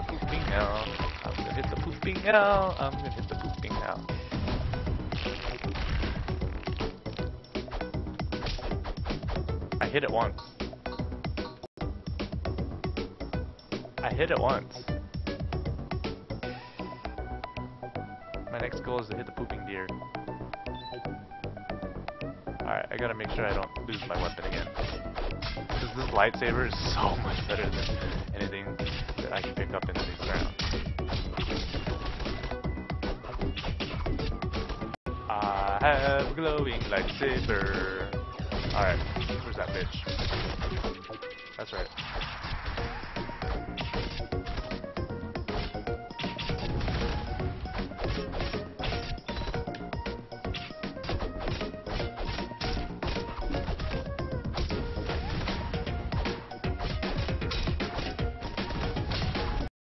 the pooping. I'm gonna hit the pooping. I'm gonna hit the pooping. I hit it once. I hit it once. My next goal is to hit the pooping deer. Alright, I gotta make sure I don't lose my weapon again. Because this lightsaber is so much better than I can pick up in these rounds. I have a glowing lightsaber. Alright, where's that bitch? That's right.